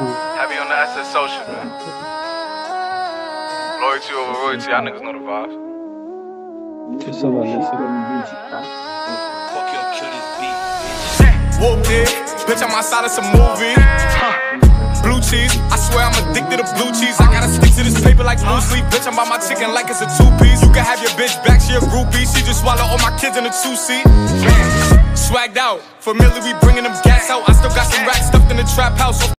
Heavy on the asset social, man. Loyalty over royalty, y'all niggas know the vibes. Fuck Whooped it, bitch, I'm outside of some movie. Blue cheese, I swear I'm addicted to blue cheese. I gotta stick to this paper like blue sleep. Bitch, I'm by my chicken like it's a two piece. You can have your bitch back, she a groupie. She just swallow all my kids in a two seat. Swagged out, familiar, we bringing them gas out. I still got some racks stuffed in the trap house.